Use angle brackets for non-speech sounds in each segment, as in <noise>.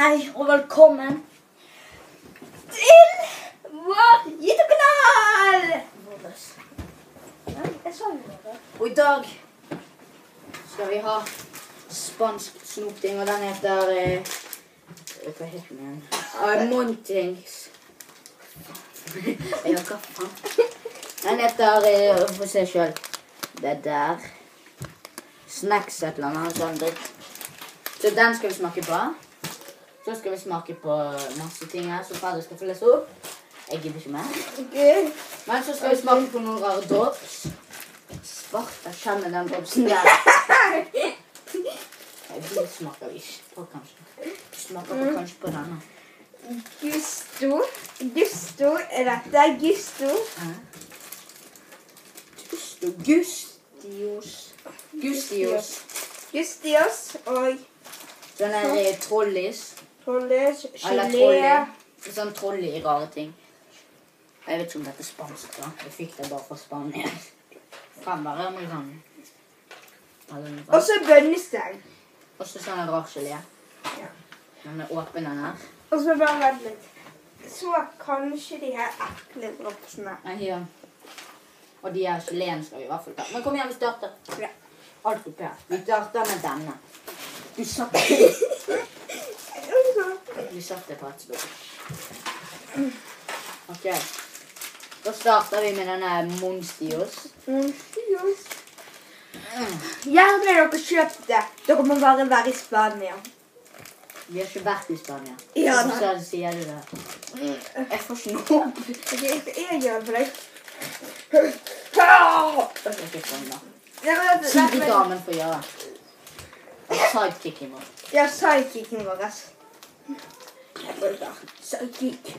Hei og velkommen til vår YouTube-kanal! Og i dag skal vi ha spansk snopting, og den heter eh, Hva heter den igjen? Uh, Montings. <laughs> Ja, hva faen? Den heter eh, Få se sjøl. Det der. Snacks et eller annet sånn dritt. Så den skal vi smake på. Så skal vi smake på masse ting her som Fader skal få lese opp. Jeg gidder ikke mer. Okay. Men så skal vi smake på noen rare drops. Svarte skjemmer den dropsen der. De smaker vi ikke på, kanskje. Vi smaker på, kanskje på denne. Gusto. Gusto er dette. Gusto. Gusto. Gustios. Gustios. Gustios og Sånn er trollis. Trolles, Eller gelé. Sånn troll i rare ting. Jeg vet ikke om dette er spansk. da. Jeg fikk det bare fra Spania. Kan være amerikaner. Og så bønnesteng. Og så sånn rar gelé. Ja. Den er åpen, den her. Og så bare vent litt. Så kanskje de her ekle dropsene. Ja. Og de her geleen skal vi i hvert fall ta. Men kom igjen, vi starter. Ja. Alt oppi her. Vi starter med denne. Du satt Vi satt på et spor. Ok. Da starter vi med denne Monstios. Gustios. Gjerne dere kjøpt det. Dere må bare være i Spania. Vi har ikke vært i Spania. Ja, Hvorfor så sier du det? Jeg får ikke noe opp. <laughs> Jeg gjør det for deg. Da. Vent. Sidedamen får gjøre det. Sidekicken vår. Ja, sidekicken vår. Sidekick.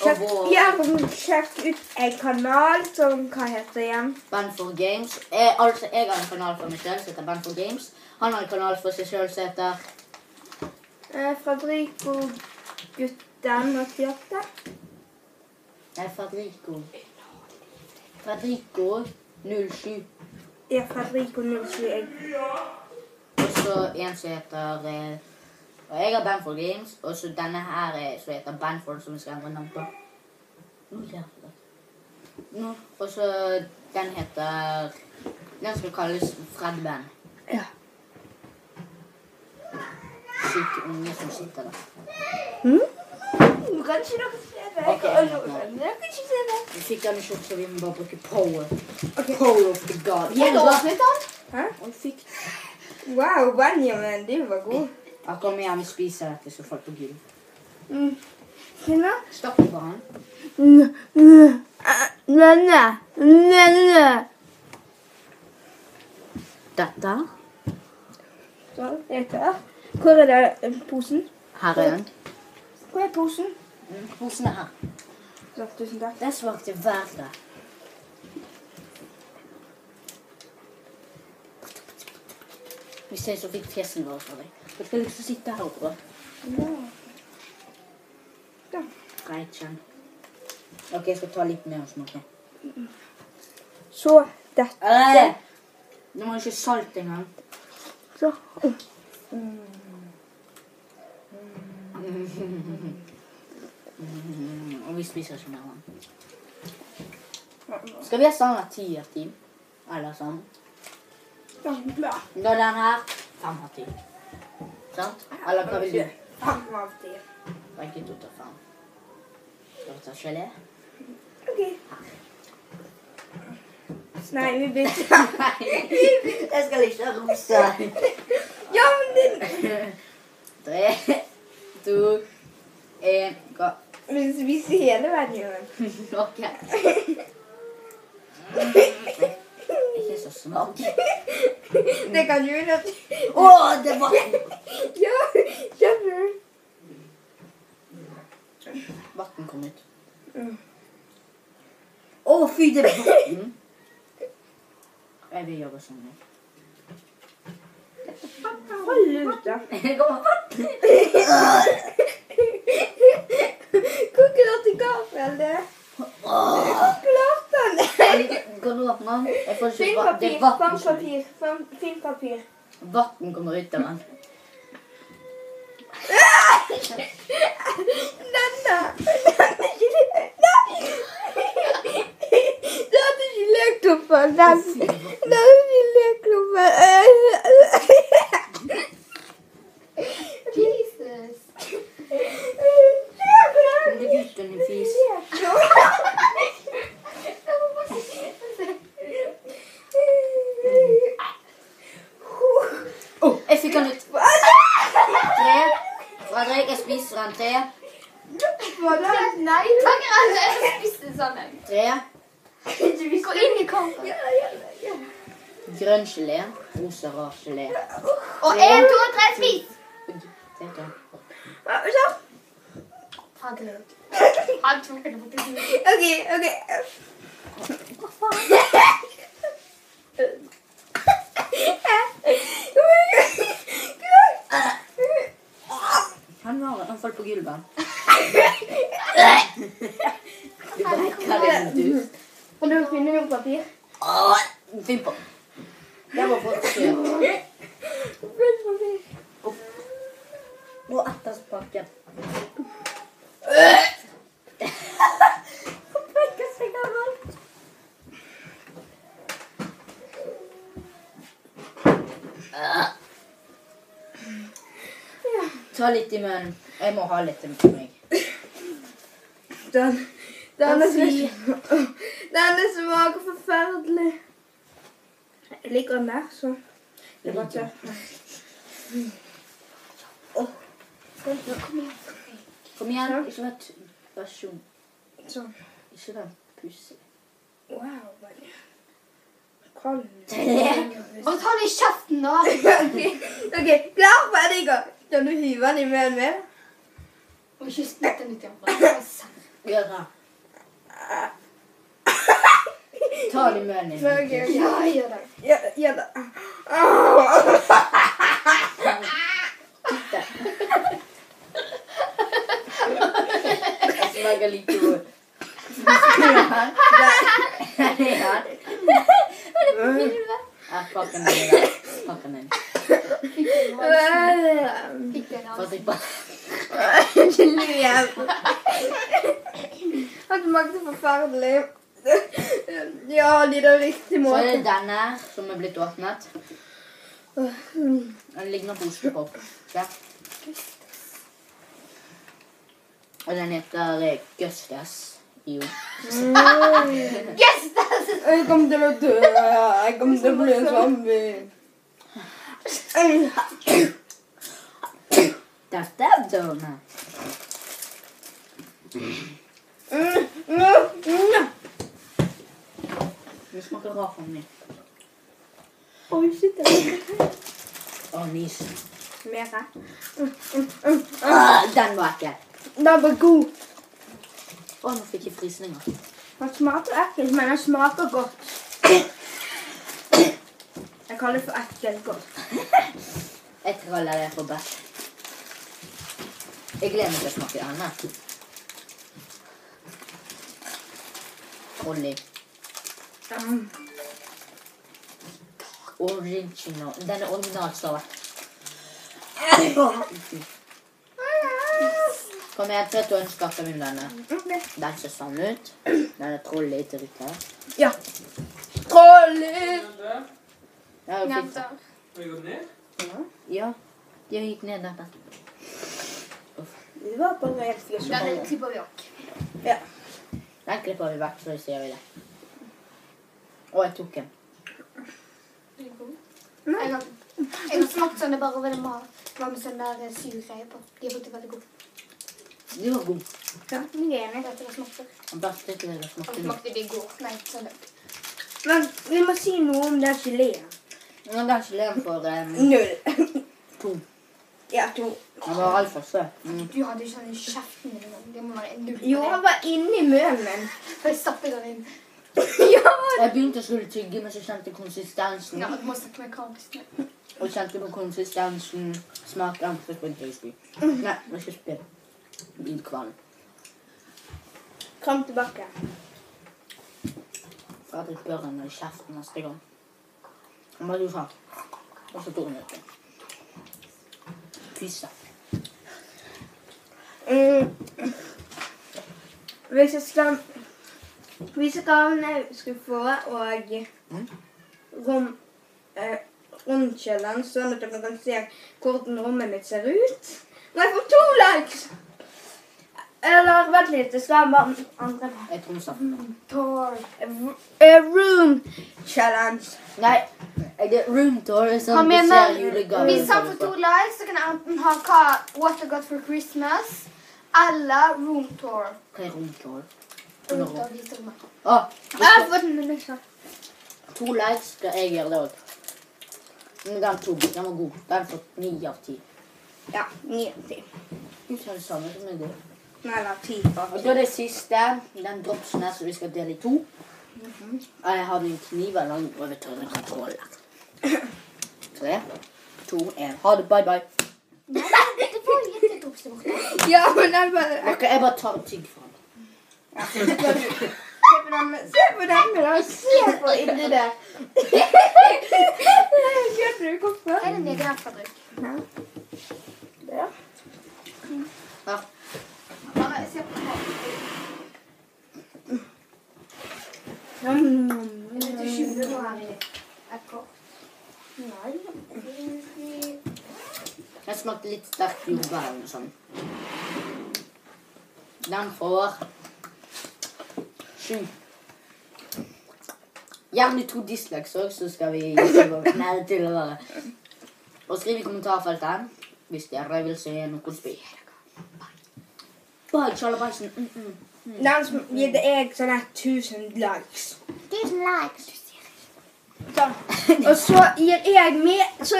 Sjekk, Og vår- ja, sjekk ut en kanal som Hva heter igjen? Band for Games. Jeg, altså, jeg har en kanal for meg selv som heter Band for Games. Han har en kanal for seg selv som heter Eh, Fadrico Gutten 88. Nei, Fadrico. Fadrico 07. Ja, Fredrico 021. Og så en som heter eh, Og jeg har Band for Games. Og så denne her er, som heter Band som vi skal endre navn på. Nå. Nå. Og så den heter Den skal kalles Fred Band. Ja. Syke unge som sitter der. Hm? Kanskje dere ser det? Ok, Dere nå. kan ikke se det. Vi fikk den ikke opp, så vi må bare bruke power. Ok. Power of the god. Jeg åpnet den. Hæ? Og vi fikk Wow, Benjamin, du var god. Ja, kom igjen, vi spiser dette så folk på gulv. Mm. Kvinner? Stopp på han. Nenne. Nenne. Dette. Sånn, jeg tar. Hvor er det eh, posen? Her er den. Hvor er posen? Posen er her. Så, tusen takk. Det smakte verre. Vi ser så fikk fjessen vårt for deg. Du skal liksom sitte her oppe. Ja. Greit, kjenn. Ok, jeg skal ta litt mer og smake. Så dette. Nå må du ikke salt engang. Så. Mm, vi spiser ikke mer vann. Skal vi ha sånn ti av ti? Eller sånn? Da den her fem av ti. Sant? Eller hva vil du? Fem av ti. ikke to tar fem. Skal vi ta gelé? Ok. Nei, vi <laughs> bytter. Jeg skal ikke ha rosa. Ja, men det... Tre, to, en, gå. Vi spiser hele Benjamin. <laughs> Ok. Ikke så smak. Det kan du gjøre. Å, det var Ja, kjempe. Vann kom ut. Å, oh, fy, det er vann. Jeg vil jobbe sånn. Hold ut, da. <laughs> Det kommer vann. <laughs> Hvor klarte Gabriel det? Kan du åpne den? Jeg får Finn ikke va- Det er vann finn papir, finn- finn papir. Vann kommer ut av den. Denne! Du hadde ikke lekt opp den. Du hadde ikke lekt opp den. Kom deg ut, din fis. Oh, jeg fikk den ut. Tre. Fredrik, jeg spiser den. Tre. Nei, takk alle. Jeg spiste sånn. jeg. Tre. Gå inn i kampen. Grønn gelé. Rosa rar gelé. Og én, to, tre, spis. Se da. Hva glød. Han. OK, OK. Var han falt på gulvet. Du brekker deg ut. Kan du finne noe papir? Åh, Finn på. For søt. Finn papir. Og etter pakken. Ta litt i munnen. Jeg må ha litt i meg. Den, Fy. <laughs> denne smaker forferdelig. Jeg ligger mer, så det bare tøft. Kom igjen. Kom igjen, ikke vær person. Sånn. Ikke vær pussig. Wow. men- Kald. Og ta den i kjeften, da. <laughs> OK, klar, ferdig, gå. Kan du hive den i munnen min? Og ikke spytte den ut igjen. Gjør det. Ta det i munnen. Ja, gjør det. Ja, ja da. Titt der. Jeg smaker like godt. Der. Pakken din. Fikk den av- Fikk den av. Patrick, bare Han smakte forferdelig. <laughs> Ja, de der riktige Så er det måten. denne her som er blitt åpnet. Den ligner på ostepop. Ja. Og den heter eh, Gustas. Jo. <laughs> Gustas! Jeg kommer til å dø. Jeg kommer til å bli en zombie. Dette er. Mm, mm, mm. Det smaker rart for meg. Oi, shit. det er Å, nys. Mer. Mm, mm, mm. Ah, den var ekkel. Den var god. Å, nå fikk jeg frysninger. Den smaker ekkelt, men den smaker godt. Jeg kaller det for ekkelt godt. <laughs> Jeg kaller det for best. Jeg gleder meg til å smake denne. Olli. Mm. Original. Den er original originalstavet. Kom igjen, tre to skaffe min denne. Den ser sånn ut. Den er trolley til Rikard. Ja. Trolley! Ja, av. Har vi gått ned? Ja, jeg gikk ned denne. Det var bare helt Den fyrst. er klipper vi opp. Den klipper vi vekk, så sier vi det. Og jeg tok en. Er? Jeg har, jeg har smakt sånn, det bare var mat. Det var med sånn der eh, sur greie på. De er faktisk veldig gode. De var gode. Ja, jeg er enig. Dette var smakte. Den beste ikke dere smakte nå. smakte det i går. Nei, sånn. Men vi må si noe om den geleen. Men den geleen for um, Null. to. Ja, to. Den var altfor søt. Mm. Du hadde ikke sånn i kjeften din engang. Det må være en null Jo, han var inni munnen min. For jeg stappet den inn. Ja. Jeg begynte å skulle tygge, men så kjente konsistensen. Ja, du må snakke med kameraet. Og kjente på konsistensen, smaken, så begynte jeg å spy. Nei, jeg skal spy. Blir kvalm. Kom tilbake. Jeg bør henne i kjeften neste gang. Han bare gjorde sånn. Og så tok hun ut den. Mm. Hvis jeg skal Jeg skal skulle få og Mm. rom eh, romchallenge, sånn at dere kan se hvordan rommet mitt ser ut Må jeg fått to likes! Eller vent litt, det skal være andre Jeg. Tor. Eh, Room challenge. Nei, jeg er room tour. Sånn Han ser mener. Hvis han får to likes, så kan jeg enten ha hva What I Got For Christmas eller Room Tour. Hva er room tour? Å, Jeg har fått en to likes skal jeg gjøre det òg. Men den to, den var god. Den fikk ni av ti. Ja, ni av ti. Ikke det samme som i går. Nei, da, ti Og faktisk. da er det siste, den dropsen her som vi skal dele i to. Jeg har en kniv eller en overtørende kontroller. <clears throat> Tre, to, én. Ha det. Bye, bye. Nei, det var jo litt borte. <laughs> Ja, men den bare Ok, jeg bare tar tygg fra den. Se på den, med- se på den med den. Se på inni der. Kjøper du kaffe? Er det en egen alfadrykk? Der. Her. Bare se på den. Mm. Det er 20 nå her i et kort. Nei. Den smakte litt sterkt jordbær eller noe sånt. Den får sju. Gjerne to dislikes òg, så skal vi gi til å være. Og skriv i kommentarfeltet hvis dere vil se noe spill. Bye, Charlabaisen. Mm -mm. Den som gir jeg sånne 1000 likes. Tusen likes. Sånn. Og så gir jeg med Så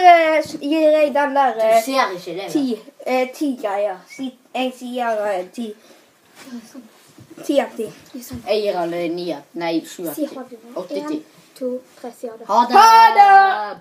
gir jeg den der Du eh, ser ikke det. ti, eh, ti greier. Si, jeg sier eh, ti. Ti av ti. Jeg gir alle ni av Nei, sju av ti. Åtte av ti. To, tre, si. Ha det! Ha det!